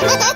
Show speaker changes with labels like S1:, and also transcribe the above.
S1: Ha ha ha!